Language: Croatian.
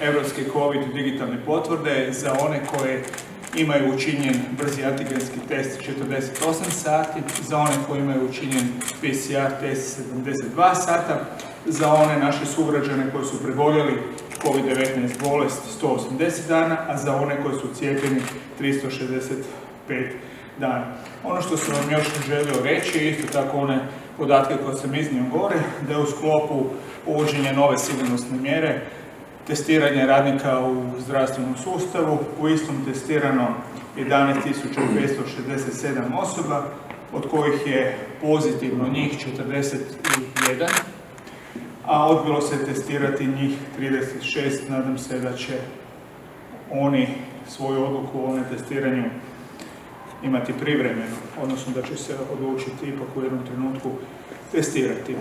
evropske COVID digitalne potvrde za one koje imaju učinjen brzi antigenski test 48 sati, za one koji imaju učinjen PCR test 72 sata, za one naše sugrađane koji su preboljeli COVID-19 bolest 180 dana, a za one koji su cijepljeni 365 dana. Ono što sam vam još želio reći, isto tako one podatke koje sam iznio gore, da je u sklopu uvođenja nove sigurnosne mjere testiranje radnika u zdravstvenom sustavu, u istom testirano 11.567 osoba, od kojih je pozitivno njih 41, a odbilo se testirati njih 36. Nadam se da će oni svoju odluku o netestiranju imati privremeno, odnosno da će se odlučiti ipak u jednom trenutku testirati.